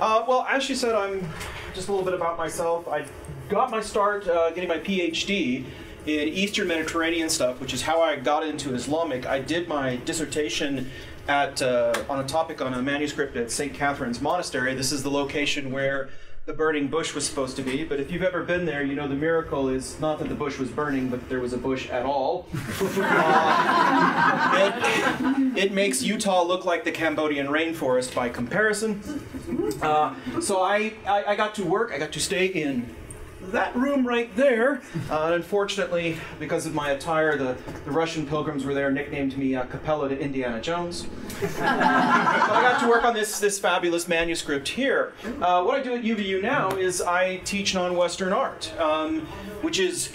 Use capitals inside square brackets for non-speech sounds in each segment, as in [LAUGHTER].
Uh, well, as she said, I'm just a little bit about myself. I got my start uh, getting my PhD in Eastern Mediterranean stuff, which is how I got into Islamic. I did my dissertation at uh, on a topic on a manuscript at St. Catherine's Monastery. This is the location where the burning bush was supposed to be. But if you've ever been there, you know the miracle is not that the bush was burning, but there was a bush at all. [LAUGHS] uh, it, it, makes Utah look like the Cambodian rainforest by comparison. Uh, so I, I, I got to work, I got to stay in that room right there. Uh, unfortunately, because of my attire, the, the Russian pilgrims were there, nicknamed me uh, Capella to Indiana Jones. so I got to work on this, this fabulous manuscript here. Uh, what I do at UVU now is I teach non-Western art, um, which is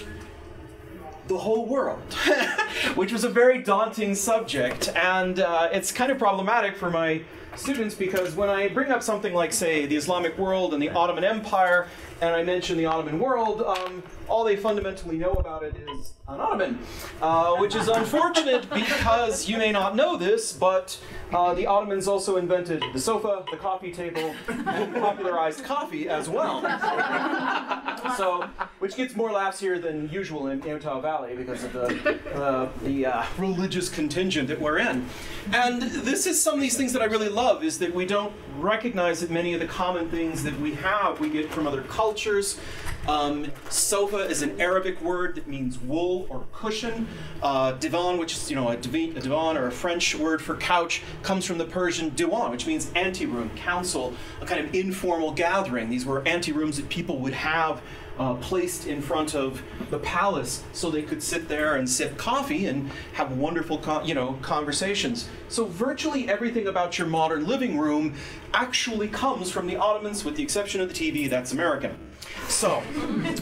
the whole world, [LAUGHS] which was a very daunting subject, and uh, it's kind of problematic for my students because when I bring up something like, say, the Islamic world and the Ottoman Empire, and I mention the Ottoman world, um, all they fundamentally know about it is an Ottoman, uh, which is unfortunate because you may not know this, but uh, the Ottomans also invented the sofa, the coffee table, and popularized coffee as well. [LAUGHS] so, which gets more laughs here than usual in Utah Valley because of the, uh, the religious contingent that we're in. And this is some of these things that I really love, is that we don't recognize that many of the common things that we have, we get from other cultures. Um, sofa is an Arabic word that means wool or cushion. Uh, divan, which is you know a divan, a divan or a French word for couch, comes from the Persian diwan, which means anteroom, council, a kind of informal gathering. These were anterooms that people would have uh, placed in front of the palace so they could sit there and sip coffee and have wonderful, you know, conversations. So virtually everything about your modern living room actually comes from the Ottomans, with the exception of the TV. That's American. So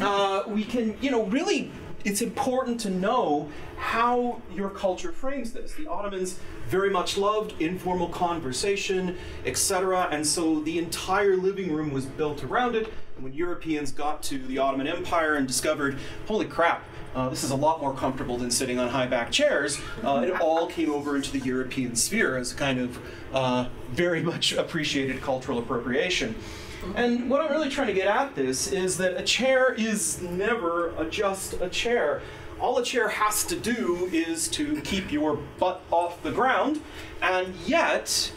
uh, we can, you know, really it's important to know how your culture frames this. The Ottomans very much loved informal conversation, etc., and so the entire living room was built around it. And when Europeans got to the Ottoman Empire and discovered, holy crap, uh, this is a lot more comfortable than sitting on high back chairs. Uh, it all came over into the European sphere as a kind of uh, very much appreciated cultural appropriation. And what I'm really trying to get at this is that a chair is never a just a chair. All a chair has to do is to keep your butt off the ground, and yet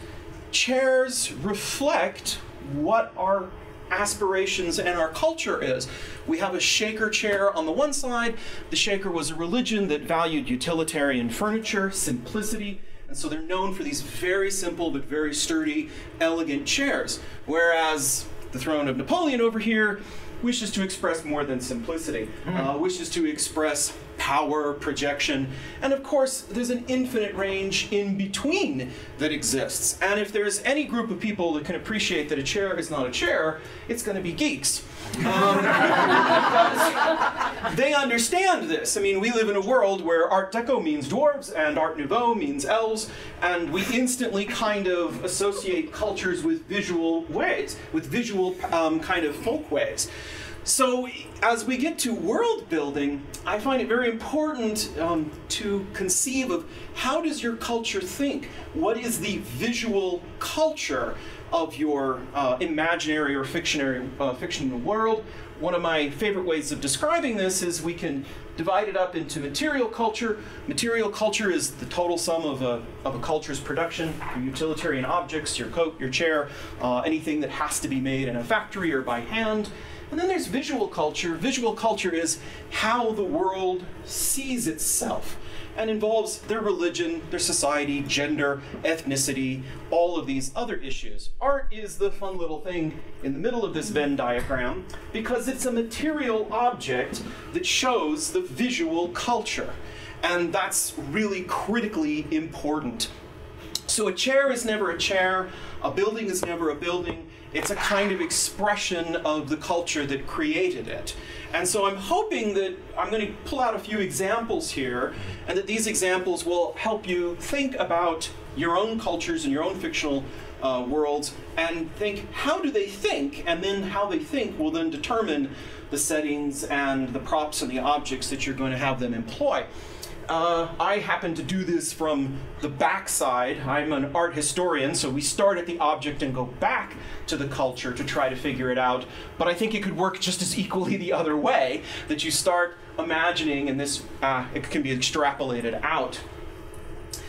chairs reflect what our aspirations and our culture is. We have a shaker chair on the one side. The shaker was a religion that valued utilitarian furniture, simplicity, and so they're known for these very simple but very sturdy, elegant chairs. Whereas the throne of Napoleon over here wishes to express more than simplicity, mm. uh, wishes to express power, projection, and of course, there's an infinite range in between that exists. And if there's any group of people that can appreciate that a chair is not a chair, it's going to be geeks. Um, [LAUGHS] they understand this. I mean, we live in a world where Art Deco means dwarves and Art Nouveau means elves, and we instantly kind of associate cultures with visual ways, with visual um, kind of folk ways. So, as we get to world building, I find it very important um, to conceive of how does your culture think? What is the visual culture of your uh, imaginary or fictionary, uh, fictional world? One of my favorite ways of describing this is we can divide it up into material culture. Material culture is the total sum of a, of a culture's production, your utilitarian objects, your coat, your chair, uh, anything that has to be made in a factory or by hand. And then there's visual culture. Visual culture is how the world sees itself and involves their religion, their society, gender, ethnicity, all of these other issues. Art is the fun little thing in the middle of this Venn diagram because it's a material object that shows the visual culture. And that's really critically important. So a chair is never a chair, a building is never a building, it's a kind of expression of the culture that created it. And so I'm hoping that I'm going to pull out a few examples here, and that these examples will help you think about your own cultures and your own fictional uh, worlds and think how do they think, and then how they think will then determine the settings and the props and the objects that you're going to have them employ. Uh, I happen to do this from the backside. I'm an art historian, so we start at the object and go back to the culture to try to figure it out. But I think it could work just as equally the other way that you start imagining, and this uh, it can be extrapolated out.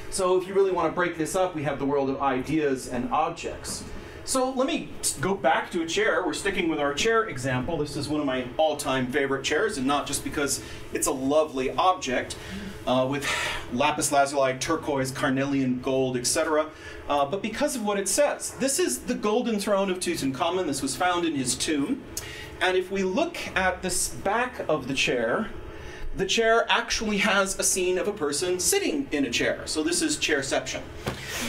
So if you really want to break this up, we have the world of ideas and objects. So let me go back to a chair. We're sticking with our chair example. This is one of my all-time favorite chairs, and not just because it's a lovely object uh, with lapis lazuli, turquoise, carnelian, gold, etc., uh, but because of what it says. This is the golden throne of Tutankhamun. This was found in his tomb. And if we look at this back of the chair, the chair actually has a scene of a person sitting in a chair. So this is chairception.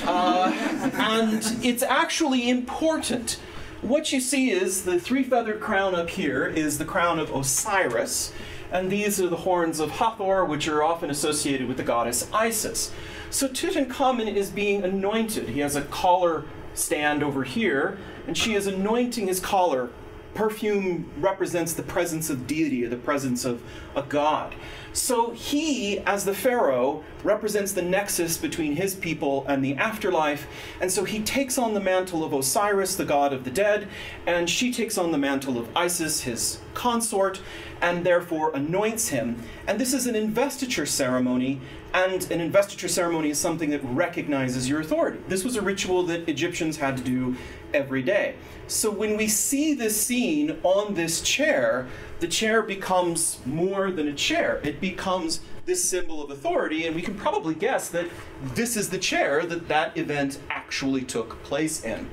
Uh, [LAUGHS] and it's actually important. What you see is the three feathered crown up here is the crown of Osiris, and these are the horns of Hathor, which are often associated with the goddess Isis. So Tutankhamun is being anointed. He has a collar stand over here, and she is anointing his collar perfume represents the presence of deity or the presence of a god. So he, as the pharaoh, represents the nexus between his people and the afterlife. And so he takes on the mantle of Osiris, the god of the dead, and she takes on the mantle of Isis, his consort, and therefore anoints him. And this is an investiture ceremony, and an investiture ceremony is something that recognizes your authority. This was a ritual that Egyptians had to do every day. So when we see this scene on this chair, the chair becomes more than a chair. It becomes this symbol of authority, and we can probably guess that this is the chair that that event actually took place in.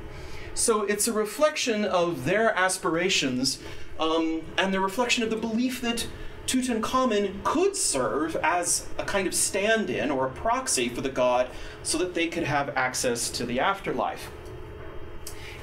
So it's a reflection of their aspirations um, and the reflection of the belief that Tutankhamun could serve as a kind of stand in or a proxy for the god so that they could have access to the afterlife.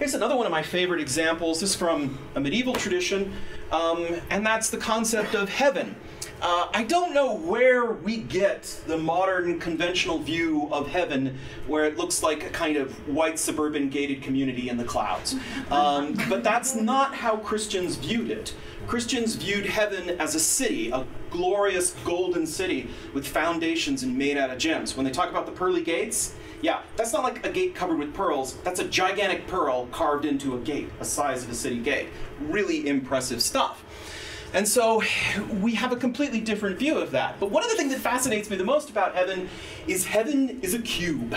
Here's another one of my favorite examples. This is from a medieval tradition, um, and that's the concept of heaven. Uh, I don't know where we get the modern conventional view of heaven where it looks like a kind of white suburban gated community in the clouds. Um, but that's not how Christians viewed it. Christians viewed heaven as a city, a glorious golden city with foundations and made out of gems. When they talk about the pearly gates, yeah, that's not like a gate covered with pearls. That's a gigantic pearl carved into a gate, the size of a city gate. Really impressive stuff. And so we have a completely different view of that. But one of the things that fascinates me the most about heaven is heaven is a cube.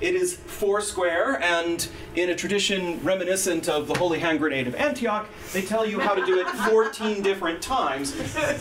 It is four square, and in a tradition reminiscent of the Holy Hand Grenade of Antioch, they tell you how to do it 14 different times.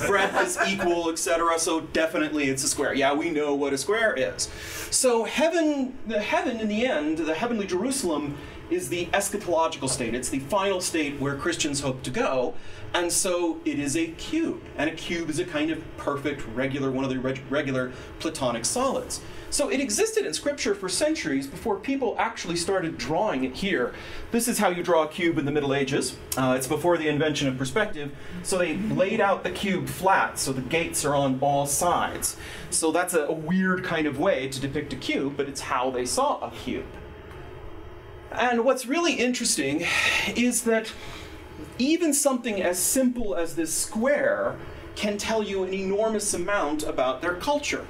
Breadth is equal, etc. So definitely it's a square. Yeah, we know what a square is. So heaven, the heaven in the end, the heavenly Jerusalem, is the eschatological state. It's the final state where Christians hope to go. And so it is a cube. And a cube is a kind of perfect, regular, one of the reg regular Platonic solids. So it existed in scripture for centuries before people actually started drawing it here. This is how you draw a cube in the Middle Ages. Uh, it's before the invention of perspective. So they laid out the cube flat, so the gates are on all sides. So that's a, a weird kind of way to depict a cube, but it's how they saw a cube. And what's really interesting is that even something as simple as this square can tell you an enormous amount about their culture.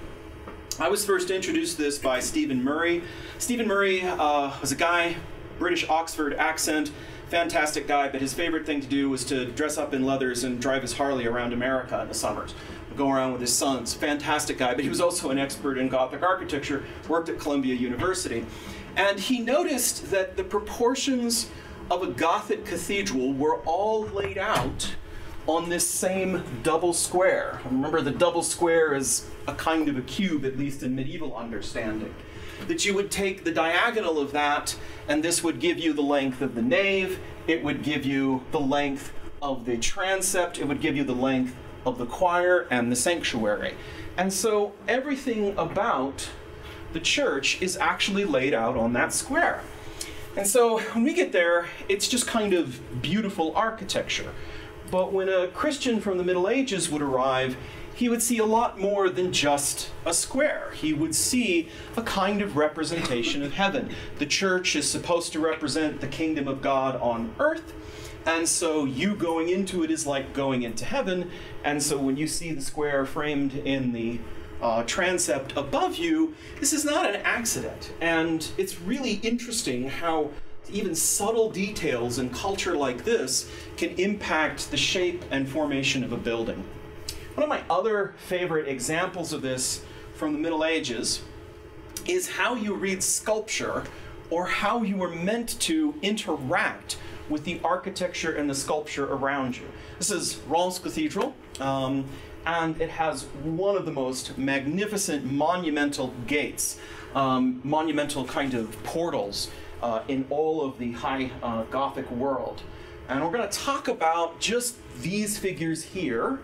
I was first introduced to this by Stephen Murray. Stephen Murray uh, was a guy, British Oxford accent, fantastic guy, but his favorite thing to do was to dress up in leathers and drive his Harley around America in the summers. Go around with his sons. Fantastic guy, but he was also an expert in Gothic architecture, worked at Columbia University. And he noticed that the proportions of a Gothic cathedral were all laid out on this same double square. Remember, the double square is a kind of a cube, at least in medieval understanding. That you would take the diagonal of that, and this would give you the length of the nave, it would give you the length of the transept, it would give you the length of the choir and the sanctuary. And so everything about the church is actually laid out on that square. And so when we get there, it's just kind of beautiful architecture. But when a Christian from the Middle Ages would arrive, he would see a lot more than just a square. He would see a kind of representation of heaven. The church is supposed to represent the kingdom of God on earth, and so you going into it is like going into heaven. And so when you see the square framed in the uh, transept above you, this is not an accident. And it's really interesting how even subtle details in culture like this can impact the shape and formation of a building. One of my other favorite examples of this from the Middle Ages is how you read sculpture or how you were meant to interact with the architecture and the sculpture around you. This is Reims Cathedral, um, and it has one of the most magnificent monumental gates, um, monumental kind of portals in all of the high uh, Gothic world. And we're going to talk about just these figures here.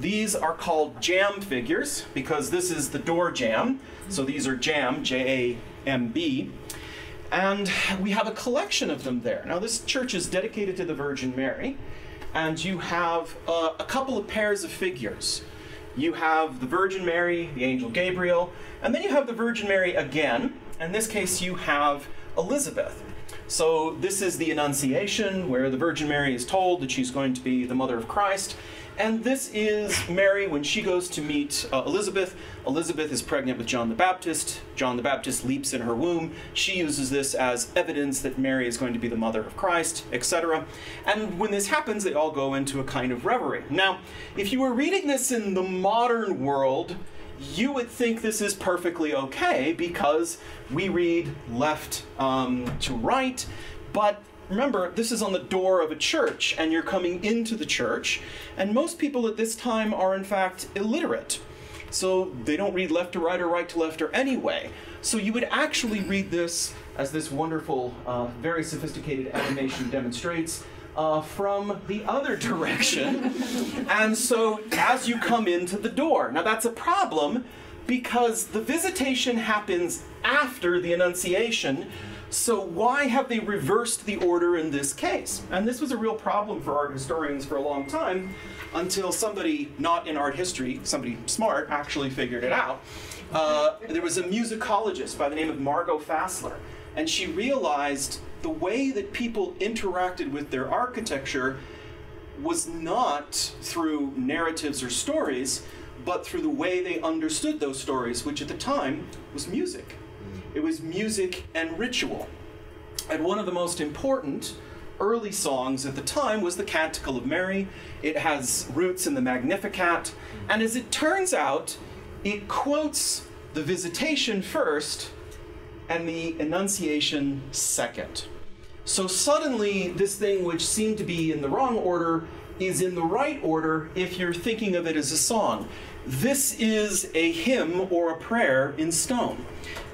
These are called jamb figures because this is the door jamb. So these are jamb, J A M B. And we have a collection of them there. Now, this church is dedicated to the Virgin Mary, and you have uh, a couple of pairs of figures. You have the Virgin Mary, the angel Gabriel, and then you have the Virgin Mary again. In this case, you have Elizabeth. So, this is the Annunciation, where the Virgin Mary is told that she's going to be the mother of Christ. And this is Mary when she goes to meet uh, Elizabeth. Elizabeth is pregnant with John the Baptist. John the Baptist leaps in her womb. She uses this as evidence that Mary is going to be the mother of Christ, etc. And when this happens, they all go into a kind of reverie. Now, if you were reading this in the modern world, you would think this is perfectly okay because we read left um, to right, but remember, this is on the door of a church, and you're coming into the church, and most people at this time are, in fact, illiterate. So they don't read left to right or right to left or anyway. So you would actually read this, as this wonderful, uh, very sophisticated animation demonstrates, uh, from the other direction. [LAUGHS] and so as you come into the door, now that's a problem because the visitation happens after the Annunciation. So why have they reversed the order in this case? And this was a real problem for art historians for a long time until somebody not in art history, somebody smart, actually figured it out. Uh, there was a musicologist by the name of Margot Fassler, and she realized the way that people interacted with their architecture was not through narratives or stories, but through the way they understood those stories, which at the time was music. Mm. It was music and ritual. And one of the most important early songs at the time was the Canticle of Mary. It has roots in the Magnificat. Mm. And as it turns out, it quotes the Visitation first and the Annunciation second. So suddenly, this thing which seemed to be in the wrong order is in the right order if you're thinking of it as a song. This is a hymn or a prayer in stone.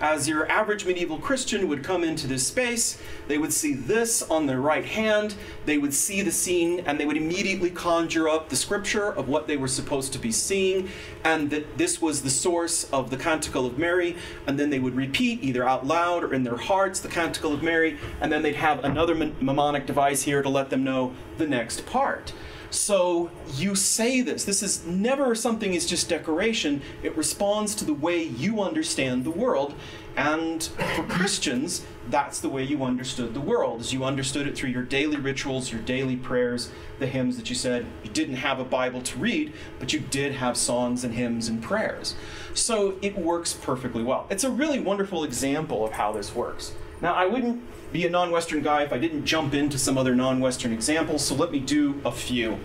As your average medieval Christian would come into this space, they would see this on their right hand, they would see the scene, and they would immediately conjure up the scripture of what they were supposed to be seeing, and that this was the source of the Canticle of Mary, and then they would repeat either out loud or in their hearts the Canticle of Mary, and then they'd have another mnemonic device here to let them know the next part. So you say this. This is never something is just decoration. It responds to the way you understand the world. And for Christians, that's the way you understood the world, as you understood it through your daily rituals, your daily prayers, the hymns that you said. You didn't have a Bible to read, but you did have songs and hymns and prayers. So it works perfectly well. It's a really wonderful example of how this works. Now, I wouldn't be a non-Western guy if I didn't jump into some other non-Western examples, so let me do a few.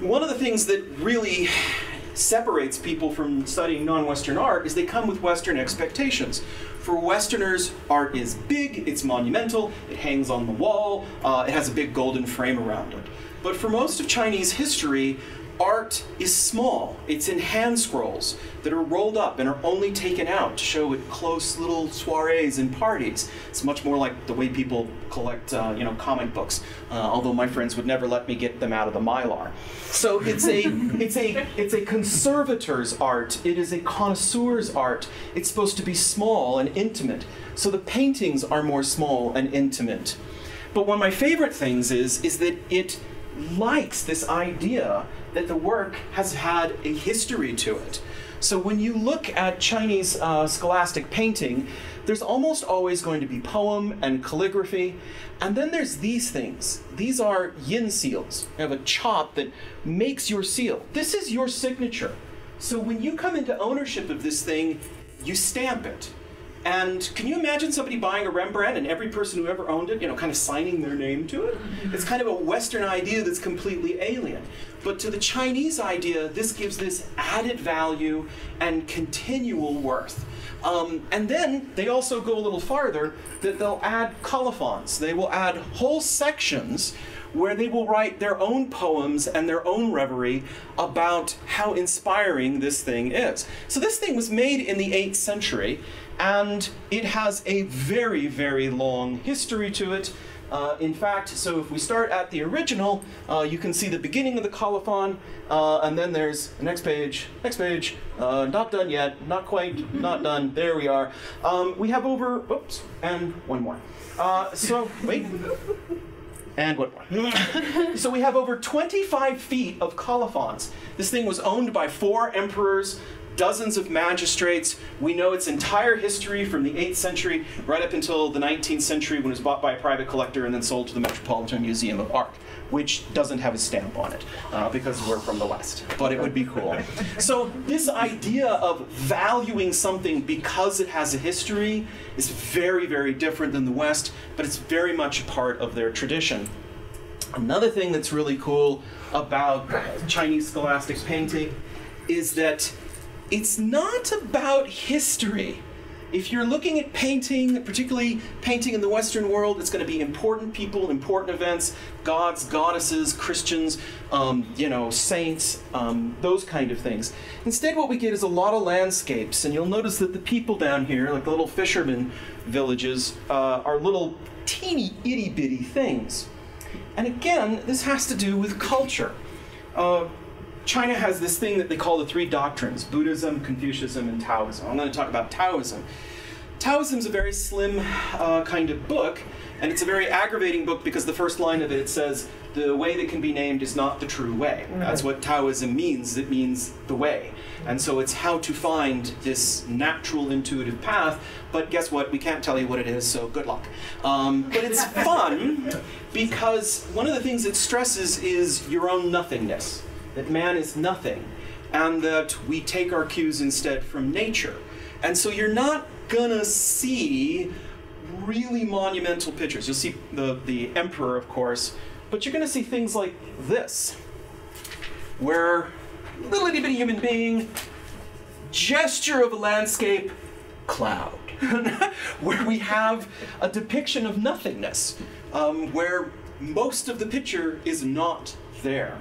One of the things that really separates people from studying non-Western art is they come with Western expectations. For Westerners, art is big, it's monumental, it hangs on the wall, uh, it has a big golden frame around it. But for most of Chinese history, art is small. It's in hand scrolls that are rolled up and are only taken out to show at close little soirees and parties. It's much more like the way people collect, uh, you know, comic books. Uh, although my friends would never let me get them out of the mylar. So it's a, [LAUGHS] it's a, it's a conservator's art. It is a connoisseur's art. It's supposed to be small and intimate. So the paintings are more small and intimate. But one of my favorite things is, is that it likes this idea that the work has had a history to it. So when you look at Chinese uh, scholastic painting, there's almost always going to be poem and calligraphy, and then there's these things. These are yin seals. You have a chop that makes your seal. This is your signature. So when you come into ownership of this thing, you stamp it. And can you imagine somebody buying a Rembrandt and every person who ever owned it, you know, kind of signing their name to it? It's kind of a Western idea that's completely alien. But to the Chinese idea, this gives this added value and continual worth. Um, and then they also go a little farther that they'll add colophons. They will add whole sections where they will write their own poems and their own reverie about how inspiring this thing is. So this thing was made in the 8th century and it has a very, very long history to it. Uh, in fact, so if we start at the original, uh, you can see the beginning of the colophon, uh, and then there's the next page, next page, uh, not done yet, not quite, not done, there we are. Um, we have over, oops, and one more. Uh, so, wait. And one [LAUGHS] so we have over 25 feet of colophons. This thing was owned by four emperors, dozens of magistrates. We know its entire history from the 8th century right up until the 19th century when it was bought by a private collector and then sold to the Metropolitan Museum of Art, which doesn't have a stamp on it uh, because we're from the West, but it would be cool. [LAUGHS] So, this idea of valuing something because it has a history is very, very different than the West, but it's very much a part of their tradition. Another thing that's really cool about Chinese scholastic painting is that it's not about history. If you're looking at painting, particularly painting in the Western world, it's going to be important people, important events, gods, goddesses, Christians, um, you know, saints, um, those kind of things. Instead, what we get is a lot of landscapes, and you'll notice that the people down here, like the little fishermen villages, uh, are little teeny itty bitty things. And again, this has to do with culture. Uh, China has this thing that they call the three doctrines Buddhism, Confucianism, and Taoism. I'm going to talk about Taoism. Taoism is a very slim uh, kind of book, and it's a very aggravating book because the first line of it, it says, the way that can be named is not the true way. That's what Taoism means. It means the way. And so it's how to find this natural intuitive path. But guess what? We can't tell you what it is, so good luck. Um, but it's [LAUGHS] fun because one of the things it stresses is your own nothingness that man is nothing, and that we take our cues instead from nature. And so you're not gonna see really monumental pictures. You'll see the, the emperor, of course, but you're gonna see things like this, where little itty bitty human being, gesture of a landscape, cloud. [LAUGHS] where we have a depiction of nothingness, um, where most of the picture is not there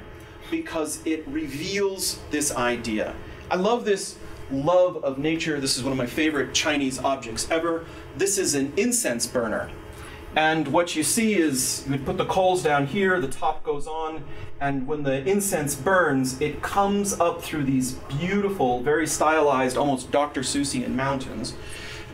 because it reveals this idea. I love this love of nature. This is one of my favorite Chinese objects ever. This is an incense burner. And what you see is you would put the coals down here, the top goes on, and when the incense burns, it comes up through these beautiful, very stylized, almost Dr. Seussian mountains,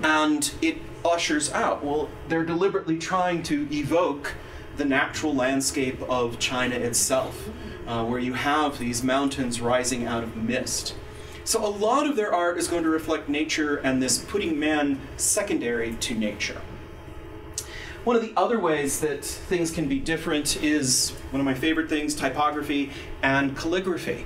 and it ushers out. Well, they're deliberately trying to evoke the natural landscape of China itself uh, where you have these mountains rising out of mist. So a lot of their art is going to reflect nature and this putting man secondary to nature. One of the other ways that things can be different is one of my favorite things typography and calligraphy.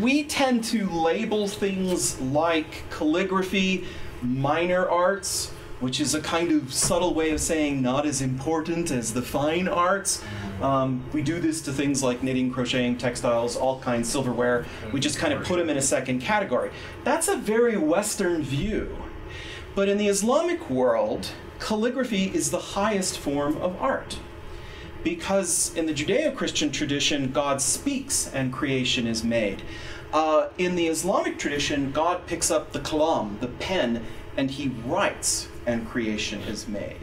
We tend to label things like calligraphy minor arts, which is a kind of subtle way of saying not as important as the fine arts. Um, we do this to things like knitting, crocheting, textiles, all kinds, silverware. We just kind of put them in a second category. That's a very Western view. But in the Islamic world, calligraphy is the highest form of art. Because in the Judeo Christian tradition, God speaks and creation is made. Uh, in the Islamic tradition, God picks up the kalam, the pen, and he writes and creation is made.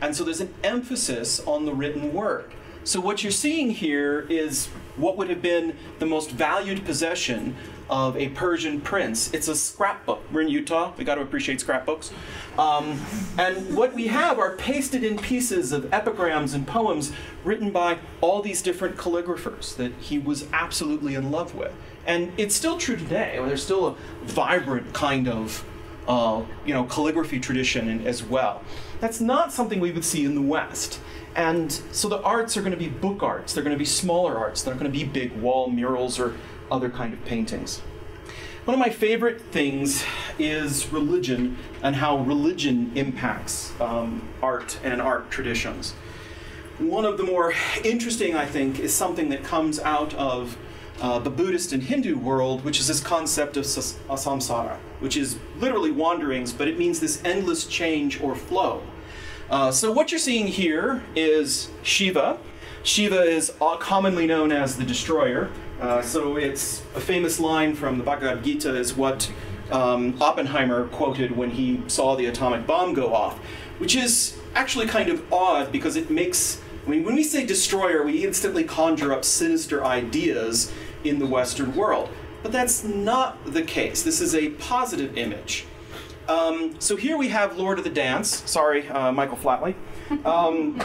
And so there's an emphasis on the written word. So what you're seeing here is what would have been the most valued possession of a Persian prince. It's a scrapbook. We're in Utah. We got to appreciate scrapbooks. Um, and what we have are pasted in pieces of epigrams and poems written by all these different calligraphers that he was absolutely in love with. And it's still true today. There's still a vibrant kind of uh, you know, calligraphy tradition as well. That's not something we would see in the West. And so the arts are going to be book arts. They're going to be smaller arts. They're not going to be big wall murals or other kind of paintings. One of my favorite things is religion and how religion impacts um, art and art traditions. One of the more interesting, I think, is something that comes out of uh, the Buddhist and Hindu world, which is this concept of samsara, which is literally wanderings, but it means this endless change or flow. Uh, so what you're seeing here is Shiva. Shiva is commonly known as the destroyer. Uh, so it's a famous line from the Bhagavad Gita is what um, Oppenheimer quoted when he saw the atomic bomb go off, which is actually kind of odd because it makes, I mean, when we say destroyer, we instantly conjure up sinister ideas in the Western world. But that's not the case. This is a positive image. Um, so here we have Lord of the Dance. Sorry, uh, Michael Flatley. Um,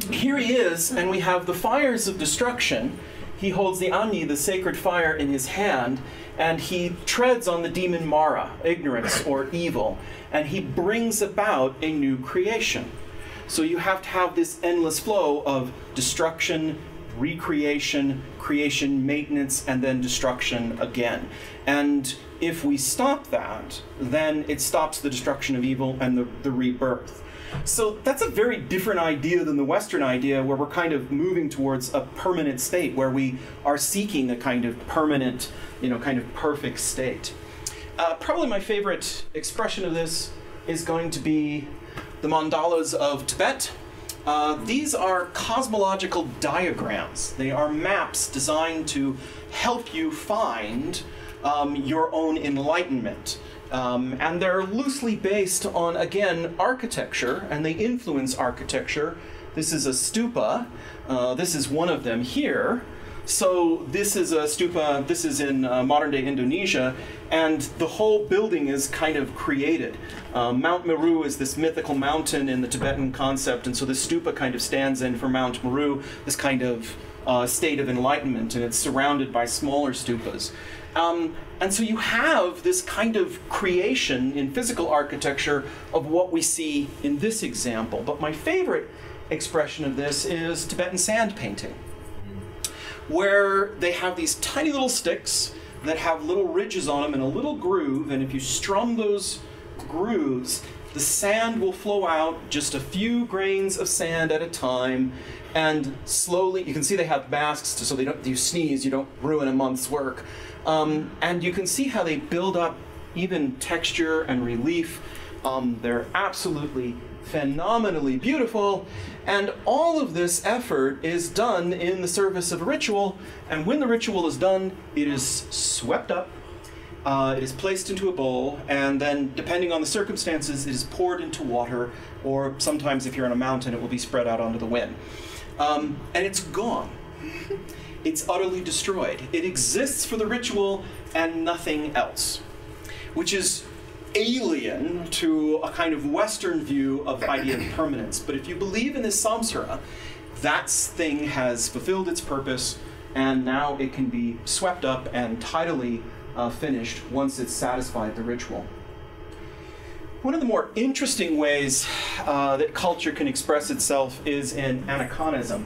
[LAUGHS] here he is, and we have the fires of destruction. He holds the Agni, the sacred fire, in his hand, and he treads on the demon Mara, ignorance or evil, and he brings about a new creation. So you have to have this endless flow of destruction, recreation, creation, maintenance, and then destruction again. And if we stop that, then it stops the destruction of evil and the, the rebirth. So that's a very different idea than the Western idea, where we're kind of moving towards a permanent state, where we are seeking a kind of permanent, you know, kind of perfect state. Uh, probably my favorite expression of this is going to be the mandalas of Tibet. Uh, these are cosmological diagrams. They are maps designed to help you find um, your own enlightenment. Um, and they're loosely based on, again, architecture, and they influence architecture. This is a stupa. Uh, this is one of them here. So this is a stupa, this is in uh, modern day Indonesia, and the whole building is kind of created. Uh, Mount Meru is this mythical mountain in the Tibetan concept, and so this stupa kind of stands in for Mount Meru, this kind of uh, state of enlightenment, and it's surrounded by smaller stupas. Um, and so you have this kind of creation in physical architecture of what we see in this example. But my favorite expression of this is Tibetan sand painting, where they have these tiny little sticks that have little ridges on them and a little groove, and if you strum those grooves, the sand will flow out just a few grains of sand at a time, and slowly, you can see they have masks so they don't, you sneeze, you don't ruin a month's work. Um, and you can see how they build up even texture and relief. Um, they're absolutely phenomenally beautiful, and all of this effort is done in the service of a ritual. And when the ritual is done, it is swept up, uh, it is placed into a bowl, and then, depending on the circumstances, it is poured into water, or sometimes, if you're on a mountain, it will be spread out onto the wind. Um, and it's gone [LAUGHS] it's utterly destroyed. It exists for the ritual and nothing else, which is alien to a kind of Western view of idea of permanence. But if you believe in this samsara, that thing has fulfilled its purpose, and now it can be swept up and tidily uh, finished once it's satisfied the ritual. One of the more interesting ways uh, that culture can express itself is in aniconism.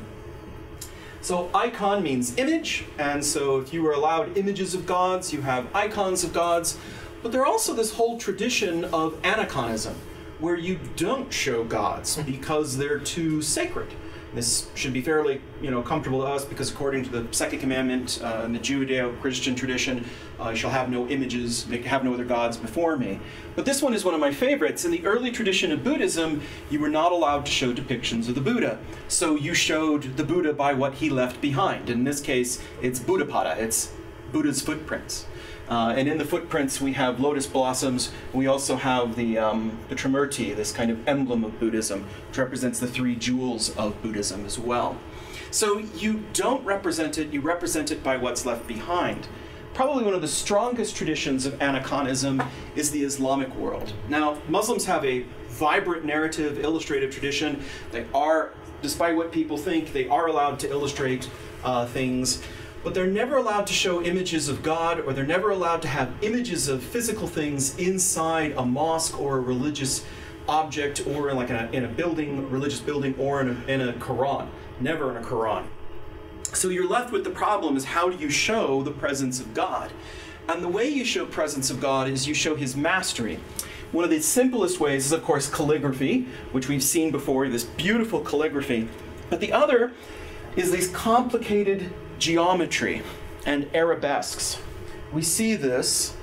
So icon means image, and so if you are allowed images of gods, you have icons of gods. But there's also this whole tradition of aniconism, where you don't show gods because they're too sacred. This should be fairly, you know, comfortable to us because according to the second commandment uh, in the Judeo-Christian tradition, uh, shall have no images, have no other gods before me. But this one is one of my favorites. In the early tradition of Buddhism, you were not allowed to show depictions of the Buddha. So you showed the Buddha by what he left behind. In this case, it's Buddhapada, it's Buddha's footprints. Uh, and in the footprints, we have lotus blossoms. We also have the, um, the Trimurti, this kind of emblem of Buddhism, which represents the three jewels of Buddhism as well. So you don't represent it, you represent it by what's left behind. Probably one of the strongest traditions of aniconism is the Islamic world. Now, Muslims have a vibrant narrative, illustrative tradition. They are, despite what people think, they are allowed to illustrate uh, things but they're never allowed to show images of God or they're never allowed to have images of physical things inside a mosque or a religious object or in like a, in a building, religious building, or in a, in a Quran. Never in a Quran. So you're left with the problem is how do you show the presence of God? And the way you show presence of God is you show his mastery. One of the simplest ways is, of course, calligraphy, which we've seen before, this beautiful calligraphy. But the other is these complicated geometry and arabesques. We see this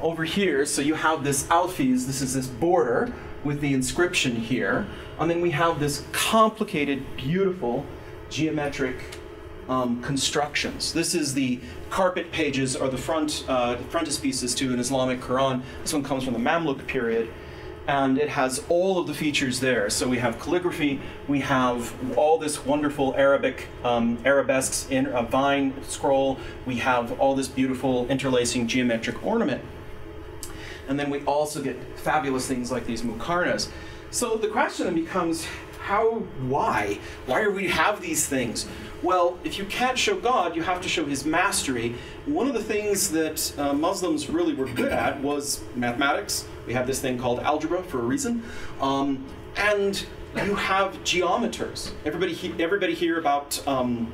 over here. So you have this alfiz, this is this border with the inscription here. And then we have this complicated, beautiful geometric um, constructions. This is the carpet pages or the front uh, frontispieces to an Islamic Quran. This one comes from the Mamluk period. And it has all of the features there. So we have calligraphy, we have all this wonderful Arabic um, arabesques in a vine scroll, we have all this beautiful interlacing geometric ornament. And then we also get fabulous things like these muqarnas. So the question then becomes how, why? Why do we have these things? Well, if you can't show God, you have to show His mastery. One of the things that uh, Muslims really were good at was mathematics. We have this thing called algebra for a reason. Um, and you have geometers. Everybody, he- everybody hear about, um,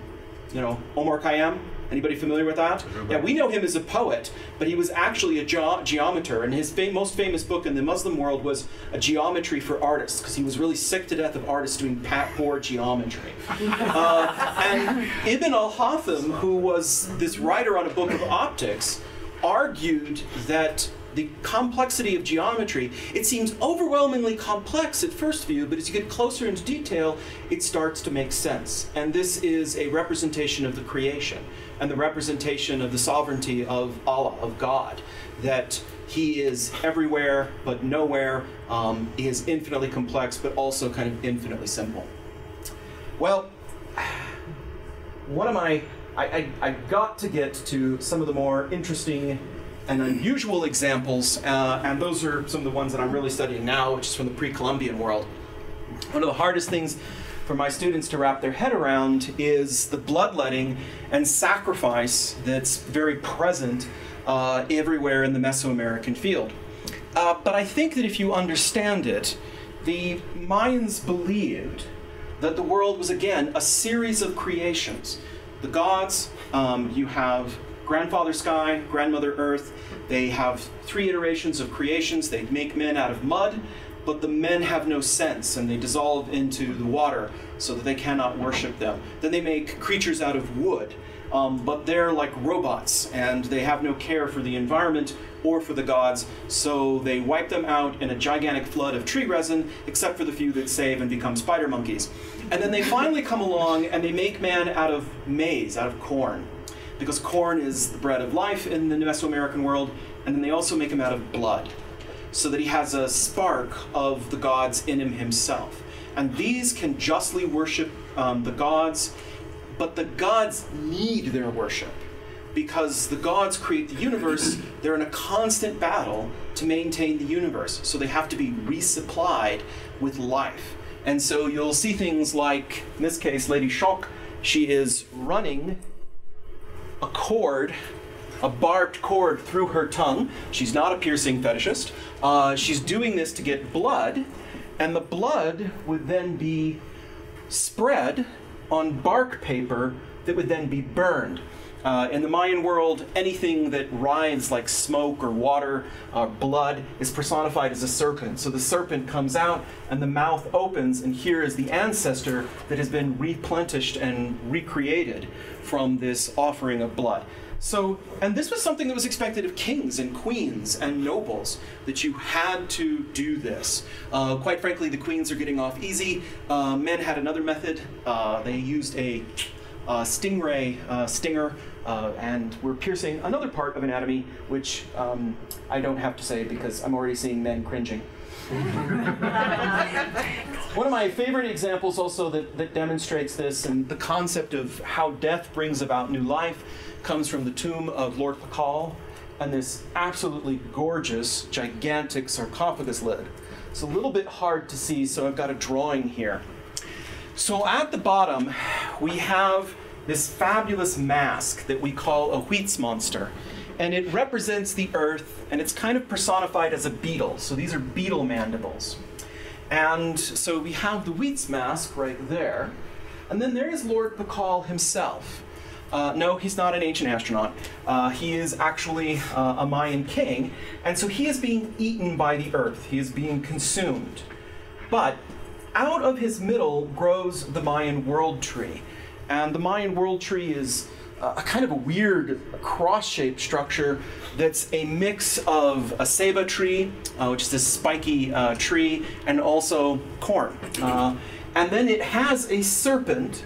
you know, Omar Khayyam? Anybody familiar with that? Yeah, we know him as a poet, but he was actually a ge- geometer, and his fam- most famous book in the Muslim world was A Geometry for Artists, because he was really sick to death of artists doing pat poor geometry. [LAUGHS] Uh, and Ibn al-Haytham, who was this writer on a book of optics, argued that the complexity of geometry, it seems overwhelmingly complex at first view, but as you get closer into detail, it starts to make sense. And this is a representation of the creation and the representation of the sovereignty of Allah, of God, that He is everywhere but nowhere. Um, he is infinitely complex, but also kind of infinitely simple. Well, one of my I, I, I, got to get to some of the more interesting and unusual examples, uh, and those are some of the ones that I'm really studying now, which is from the pre-Columbian world. One of the hardest things for my students to wrap their head around is the bloodletting and sacrifice that's very present uh, everywhere in the Mesoamerican field. Uh, but I think that if you understand it, the Mayans believed that the world was again a series of creations. The gods, um, you have grandfather sky, grandmother earth. They have three iterations of creations. They make men out of mud, but the men have no sense and they dissolve into the water so that they cannot worship them. Then they make creatures out of wood, um, but they're like robots and they have no care for the environment or for the gods, so they wipe them out in a gigantic flood of tree resin, except for the few that save and become spider monkeys. And then they finally come along and they make man out of maize, out of corn, because corn is the bread of life in the Mesoamerican world, and then they also make him out of blood so that he has a spark of the gods in him himself. And these can justly worship um, the gods, but the gods need their worship because the gods create the universe. They're in a constant battle to maintain the universe, so they have to be resupplied with life. And so you'll see things like, in this case, Lady Xoc, she is running a cord a barbed cord through her tongue. She's not a piercing fetishist. Uh, she's doing this to get blood, and the blood would then be spread on bark paper that would then be burned. Uh, in the Mayan world, anything that writhes like smoke or water or blood is personified as a serpent. So the serpent comes out and the mouth opens, and here is the ancestor that has been replenished and recreated from this offering of blood. So, and this was something that was expected of kings and queens and nobles, that you had to do this. Uh, quite frankly, the queens are getting off easy. Uh, men had another method. Uh, they used a stingray uh, stinger uh, and were piercing another part of anatomy, which um, I don't have to say because I'm already seeing men cringing. [LAUGHS] One of my favorite examples also that, that demonstrates this and the concept of how death brings about new life comes from the tomb of Lord Pakal and this absolutely gorgeous, gigantic sarcophagus lid. It's a little bit hard to see, so I've got a drawing here. So at the bottom, we have this fabulous mask that we call a witz monster. And it represents the earth, and it's kind of personified as a beetle. So these are beetle mandibles. And so we have the witz mask right there. And then there is Lord Pakal himself. Uh, no, he's not an ancient astronaut. Uh, he is actually uh, a Mayan king, and so he is being eaten by the earth. He is being consumed. But out of his middle grows the Mayan world tree. And the Mayan world tree is a kind of a weird cross-shaped structure that's a mix of a ceiba tree, uh, which is this spiky uh, tree, and also corn. Uh, and then it has a serpent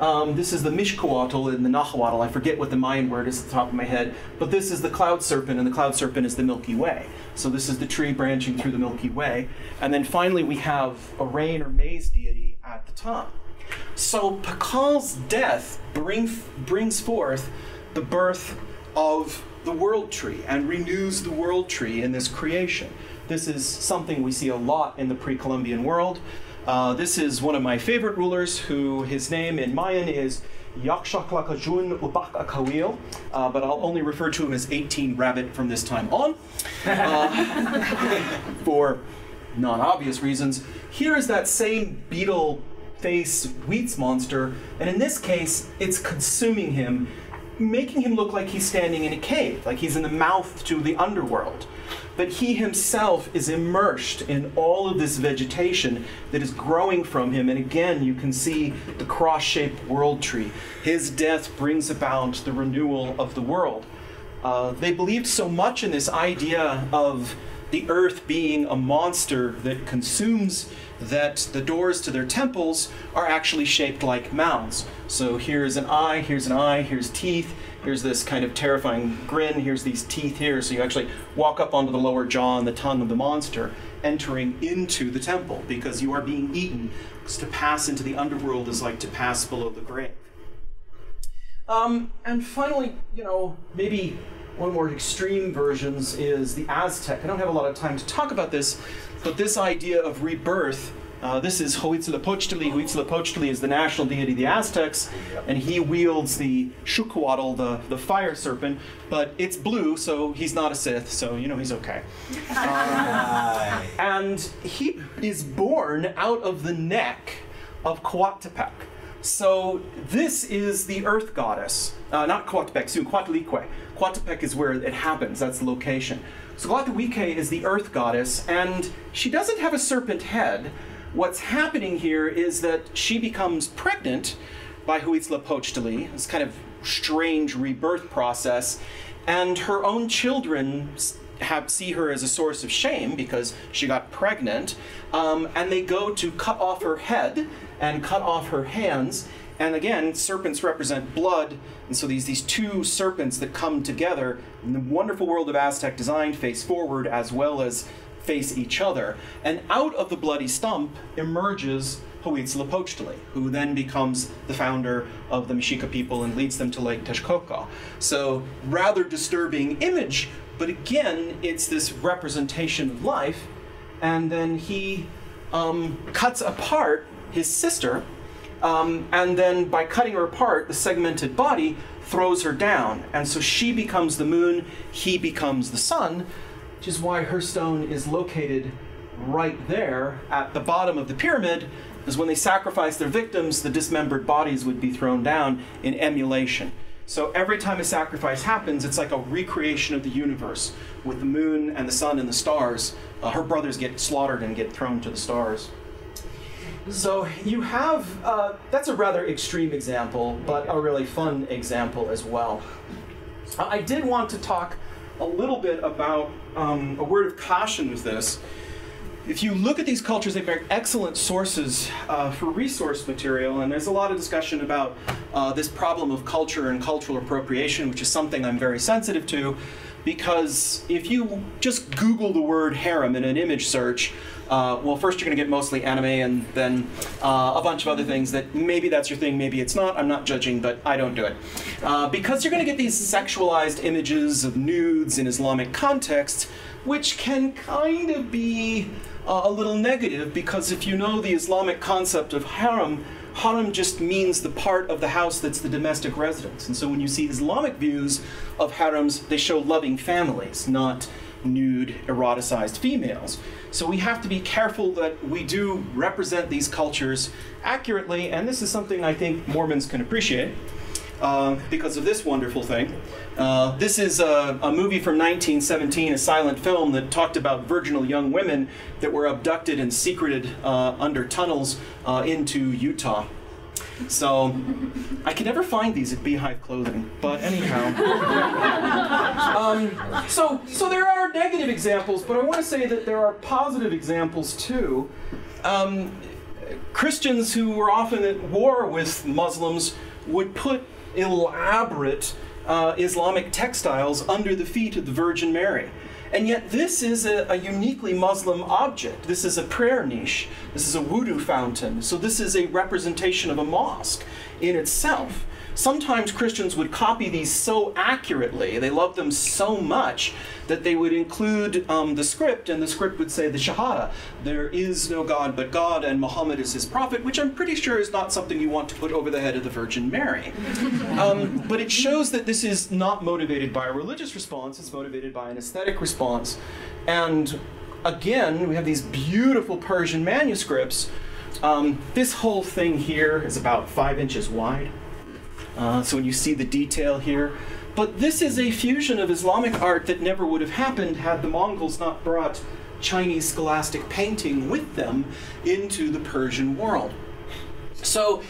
um, this is the Mixcoatl in the Nahuatl. I forget what the Mayan word is at the top of my head, but this is the cloud serpent, and the cloud serpent is the Milky Way. So this is the tree branching through the Milky Way. And then finally, we have a rain or maize deity at the top. So Pakal's death bring, brings forth the birth of the world tree and renews the world tree in this creation. This is something we see a lot in the pre Columbian world. Uh, this is one of my favorite rulers, who his name in Mayan is Yakshaklakajun Ubak Akawil, uh, but I'll only refer to him as 18 Rabbit from this time on, uh, [LAUGHS] for non-obvious reasons. Here is that same beetle face witz monster, and in this case, it's consuming him, making him look like he's standing in a cave, like he's in the mouth to the underworld but he himself is immersed in all of this vegetation that is growing from him. And again, you can see the cross shaped world tree. His death brings about the renewal of the world. Uh, they believed so much in this idea of the earth being a monster that consumes that the doors to their temples are actually shaped like mouths. So here's an eye, here's an eye, here's teeth, here's this kind of terrifying grin, here's these teeth here. So you actually walk up onto the lower jaw and the tongue of the monster, entering into the temple because you are being eaten. Because to pass into the underworld is like to pass below the grave. Um, and finally, you know, maybe one more extreme versions is the Aztec. I don't have a lot of time to talk about this, but this idea of rebirth uh, this is Huitzilopochtli. Huitzilopochtli is the national deity of the Aztecs, and he wields the Xiuhcoatl, the, the fire serpent, but it's blue, so he's not a Sith, so you know he's okay. Um, [LAUGHS] and he is born out of the neck of Coatepec. So this is the earth goddess, uh, not Coatepec, soon Coatlicue. Coatepec is where it happens, that's the location. So Coatlicue is the earth goddess, and she doesn't have a serpent head, What's happening here is that she becomes pregnant by Huitzilopochtli, this kind of strange rebirth process, and her own children have, see her as a source of shame because she got pregnant, um, and they go to cut off her head and cut off her hands. And again, serpents represent blood, and so these these two serpents that come together in the wonderful world of Aztec design face forward as well as face each other. And out of the bloody stump emerges Huitzilopochtli, who then becomes the founder of the Mexica people and leads them to Lake Texcoco. So, rather disturbing image, but again, it's this representation of life. And then he um, cuts apart his sister, um, and then by cutting her apart, the segmented body throws her down. And so she becomes the moon, he becomes the sun, which is why her stone is located right there at the bottom of the pyramid, because when they sacrificed their victims, the dismembered bodies would be thrown down in emulation. So every time a sacrifice happens, it's like a recreation of the universe with the moon and the sun and the stars. Uh, her brothers get slaughtered and get thrown to the stars. So you have, uh, that's a rather extreme example, but a really fun example as well. I did want to talk a little bit about um, a word of caution with this. If you look at these cultures, they make excellent sources uh, for resource material, and there's a lot of discussion about uh, this problem of culture and cultural appropriation, which is something I'm very sensitive to, because if you just Google the word harem in an image search, uh, well, first you're going to get mostly anime and then uh, a bunch of other things that maybe that's your thing, maybe it's not. I'm not judging, but I don't do it. Uh, because you're going to get these sexualized images of nudes in Islamic contexts, which can kind of be uh, a little negative because if you know the Islamic concept of harem, harem just means the part of the house that's the domestic residence. And so when you see Islamic views of harems, they show loving families, not nude, eroticized females. So we have to be careful that we do represent these cultures accurately, and this is something I think Mormons can appreciate. Uh, because of this wonderful thing. Uh, this is a, a, movie from 1917, a silent film that talked about virginal young women that were abducted and secreted uh, under tunnels uh, into Utah. So I can never find these at Beehive Clothing, but anyhow. um, so, so there are negative examples, but I want to say that there are positive examples too. Um, Christians who were often at war with Muslims would put elaborate uh, Islamic textiles under the feet of the Virgin Mary. And yet, this is a, a, uniquely Muslim object. This is a prayer niche. This is a wudu fountain. So, this is a representation of a mosque in itself. Sometimes Christians would copy these so accurately, they loved them so much, that they would include um, the script, and the script would say the Shahada there is no God but God, and Muhammad is his prophet, which I'm pretty sure is not something you want to put over the head of the Virgin Mary. [LAUGHS] Um, but it shows that this is not motivated by a religious response, it's motivated by an aesthetic response. And again, we have these beautiful Persian manuscripts. Um, this whole thing here is about five inches wide. Uh, so when you see the detail here, but this is a fusion of Islamic art that never would have happened had the Mongols not brought Chinese scholastic painting with them into the Persian world. So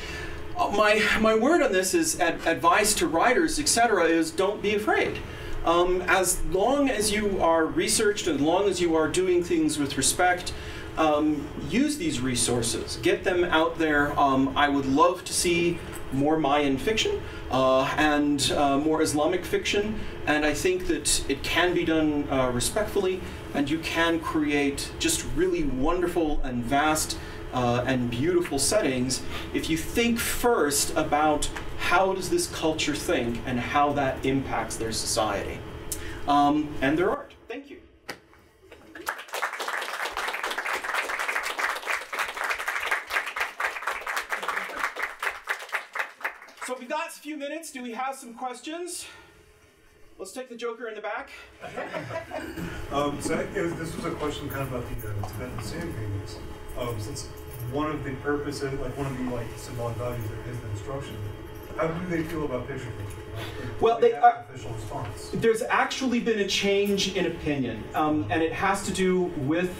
uh, my, my word on this is ad- advice to writers, etc., is don't be afraid. Um, as long as you are researched, as long as you are doing things with respect, um, use these resources. Get them out there. Um, I would love to see more Mayan fiction uh, and uh, more Islamic fiction, and I think that it can be done uh, respectfully, and you can create just really wonderful and vast uh, and beautiful settings if you think first about how does this culture think and how that impacts their society um, and there art. Thank you. So we've got a few minutes. Do we have some questions? Let's take the Joker in the back. [LAUGHS] um, so was, this was a question kind of about the uh, Tibetan sand paintings. Um, since one of the purposes, like one of the like symbolic values there is the instruction. How do they feel about picture Like, well, they, are, official response. There's actually been a change in opinion, um, and it has to do with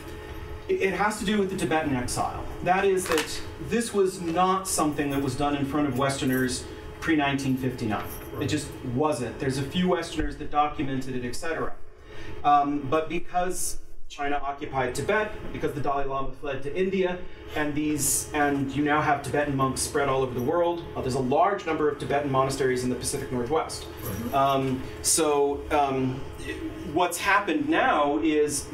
it has to do with the Tibetan exile. That is that this was not something that was done in front of Westerners pre 1959. Right. It just wasn't. There's a few Westerners that documented it, etc. Um, but because China occupied Tibet, because the Dalai Lama fled to India, and these and you now have Tibetan monks spread all over the world. Uh, there's a large number of Tibetan monasteries in the Pacific Northwest. Right. Um, so um, what's happened now is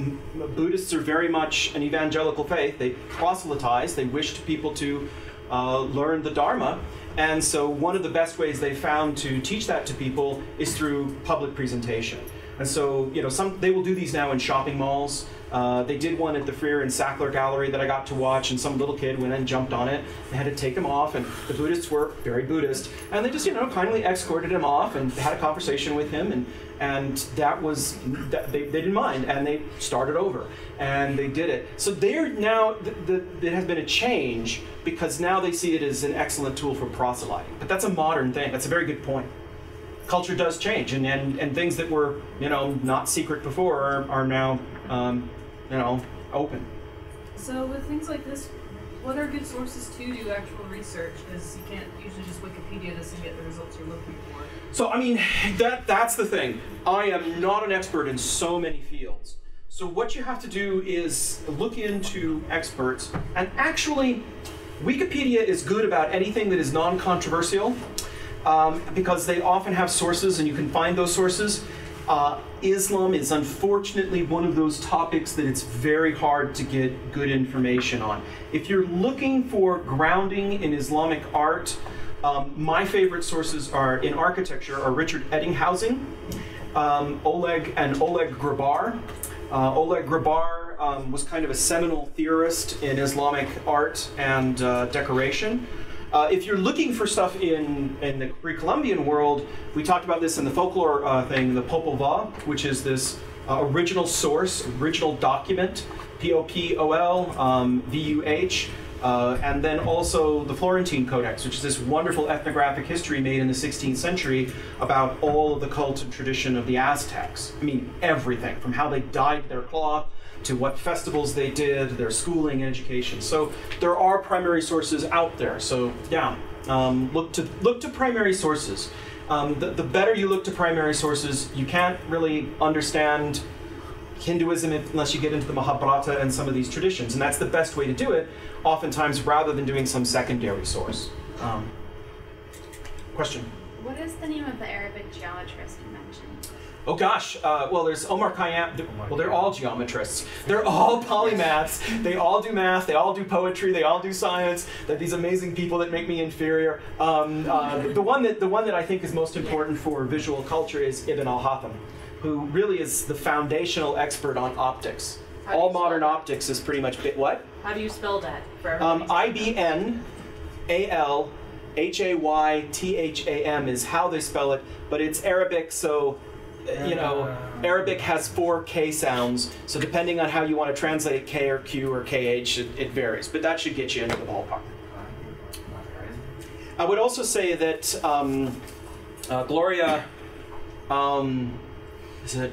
Buddhists are very much an evangelical faith. They proselytize. They wish people to uh, learn the Dharma. And so one of the best ways they found to teach that to people is through public presentation. And so, you know, some they will do these now in shopping malls. Uh, they did one at the Freer and Sackler Gallery that I got to watch, and some little kid went and jumped on it. They had to take him off, and the Buddhists were very Buddhist, and they just, you know, kindly escorted him off and had a conversation with him, and and that was they, they didn't mind, and they started over, and they did it. So they're now the, the, there has been a change because now they see it as an excellent tool for proselyting. But that's a modern thing. That's a very good point culture does change, and, and, and things that were you know not secret before are, are now um, you know open. So with things like this, what are good sources to do actual research? Because you can't usually just Wikipedia this and get the results you're looking for. So I mean, that that's the thing. I am not an expert in so many fields. So what you have to do is look into experts, and actually, Wikipedia is good about anything that is non-controversial um, because they often have sources and you can find those sources. Uh, Islam is unfortunately one of those topics that it's very hard to get good information on. If you're looking for grounding in Islamic art, um, my favorite sources are in architecture are Richard Ettinghausen, um, Oleg and Oleg Grabar. Uh, Oleg Grabar um, was kind of a seminal theorist in Islamic art and uh, decoration. Uh, if you're looking for stuff in, in the pre-Columbian world, we talked about this in the folklore uh, thing, the Popol Vuh, which is this uh, original source, original document, P O P O L um, V U H. Uh, and then also the Florentine Codex, which is this wonderful ethnographic history made in the 16th century about all of the cult and tradition of the Aztecs. I mean, everything from how they dyed their cloth to what festivals they did, their schooling and education. So there are primary sources out there. So yeah, um, look to look to primary sources. Um, the, the better you look to primary sources, you can't really understand Hinduism unless you get into the Mahabharata and some of these traditions, and that's the best way to do it. Oftentimes, rather than doing some secondary source. Um, question. What is the name of the Arabic geometrist you mentioned? Oh gosh, uh, well, there's Omar Khayyam. Well, they're all geometrists. They're all polymaths. They all do math. They all do poetry. They all do science. They're these amazing people that make me inferior. Um, uh, the one that the one that I think is most important for visual culture is Ibn al-Haytham, who really is the foundational expert on optics. How All modern optics is pretty much bit what? How do you spell that Um, everybody? I B N A L H A Y T H A M is how they spell it, but it's Arabic, so you know, Arabic has four K sounds. So depending on how you want to translate it, K or Q or KH, it, it varies. But that should get you into the ballpark. I would also say that um, uh, Gloria, um, is it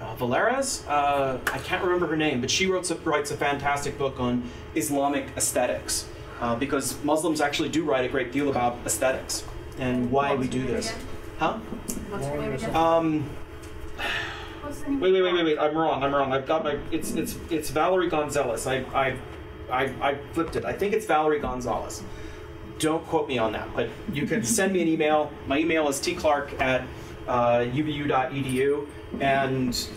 uh, Valeras? Uh, I can't remember her name, but she wrote, writes a fantastic book on Islamic aesthetics uh, because Muslims actually do write a great deal about aesthetics and why we do this. Huh? What's her name again? Um, name? Wait, wait, wait, wait, wait. I'm wrong. I'm wrong. I've got my. It's it's it's Valerie Gonzalez. I I I, I flipped it. I think it's Valerie Gonzalez. Don't quote me on that, but you can send me an email. My email is tclark at uh, ubu.edu, and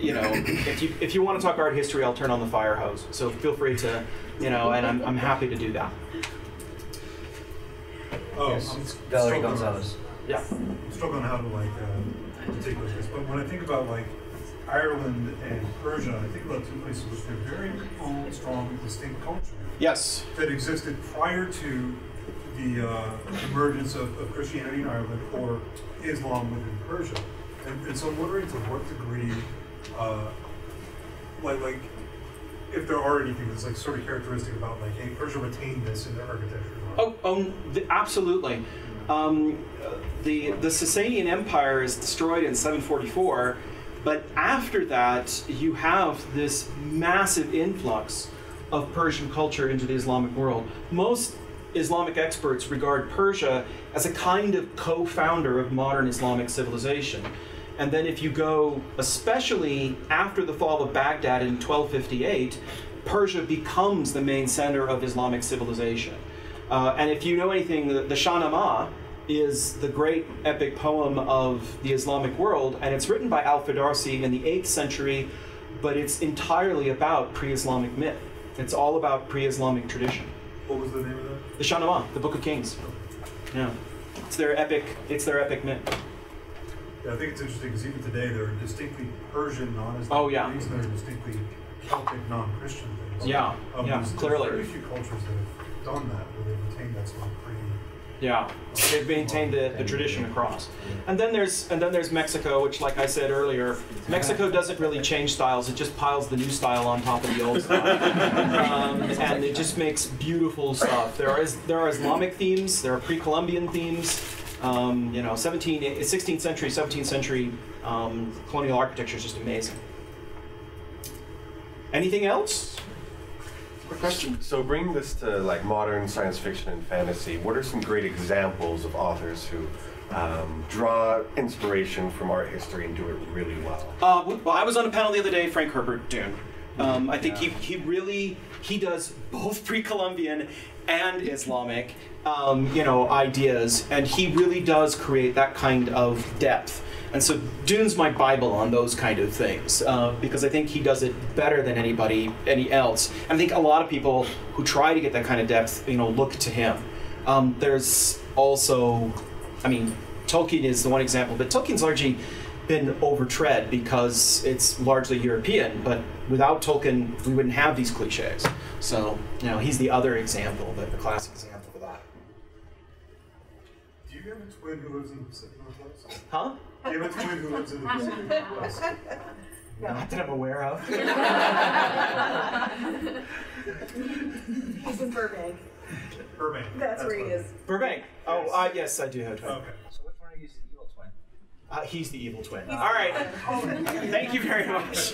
you know if you if you want to talk art history, I'll turn on the fire hose. So feel free to, you know, and I'm I'm happy to do that. Oh, Yes, I'm it's s- Valerie struggling- Gonzalez. Yeah. I'm struggling how to like uh, articulate this, but when I think about like Ireland and Persia, I think about two places with their very own strong, distinct culture Yes. that existed prior to the uh, emergence of, of Christianity in Ireland or Islam within Persia. And, and so I'm wondering to what degree, uh, like, like, if there are anything that's like sort of characteristic about like, hey, Persia retained this in their architecture. Oh, oh the, absolutely. Um, the the Sasanian Empire is destroyed in 744, but after that, you have this massive influx of Persian culture into the Islamic world. Most Islamic experts regard Persia as a kind of co-founder of modern Islamic civilization. And then if you go, especially after the fall of Baghdad in 1258, Persia becomes the main center of Islamic civilization. Uh, and if you know anything, the, the Shahnameh is the great epic poem of the Islamic world, and it's written by Al-Firdausi in the 8th century, but it's entirely about pre-Islamic myth. It's all about pre-Islamic tradition. What was the name of that? The Shahnameh, the Book of Kings. Yeah. It's their epic, it's their epic myth. Yeah, I think it's interesting because even today there are distinctly Persian non-Islamic Oh, yeah. things there are distinctly Celtic non-Christian things. Yeah, Um, yeah, clearly. Very few cultures that have done that, where they've retained that sort of pre. Yeah, they've maintained the, the tradition across. And then there's and then there's Mexico, which, like I said earlier, Mexico doesn't really change styles; it just piles the new style on top of the old style, um, and it just makes beautiful stuff. There are there are Islamic themes, there are pre-Columbian themes. Um, you know, 17, 16th century, 17th century um, colonial architecture is just amazing. Anything else? Question. So bringing this to like modern science fiction and fantasy, what are some great examples of authors who um, draw inspiration from art history and do it really well? Uh, well, I was on a panel the other day, Frank Herbert Dune. Um, I think he, he really he does both pre-Columbian and Islamic, um, you know, ideas, and he really does create that kind of depth. And so Dune's my Bible on those kind of things uh, because I think he does it better than anybody any else. And I think a lot of people who try to get that kind of depth, you know, look to him. Um, there's also, I mean, Tolkien is the one example, but Tolkien's largely been overtread because it's largely European, but without Tolkien, we wouldn't have these cliches. So, you know, he's the other example, the, the classic example of that. Do you have a twin who lives in the Pacific Northwest? Huh? Do you have a twin who lives in the Pacific Northwest? No. [LAUGHS] Not that I'm aware of. [LAUGHS] he's in Burbank. Burbank. That's, That's where he is. Burbank. Oh, yes. Uh, yes, I do have twins. Okay. Uh, he's the evil twin. All right. [LAUGHS] Thank you very much.